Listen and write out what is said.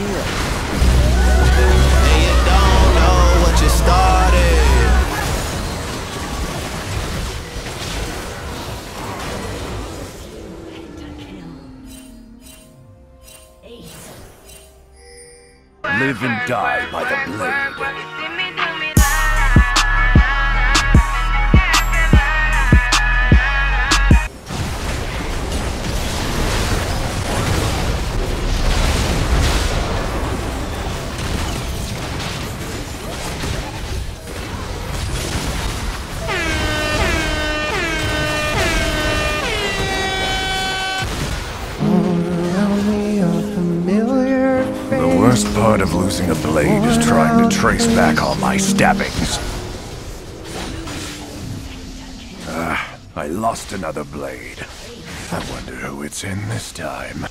And you don't know what you started. Live and die by the blade. Worst part of losing a blade is trying to trace back all my stabbings. Ah, I lost another blade. I wonder who it's in this time.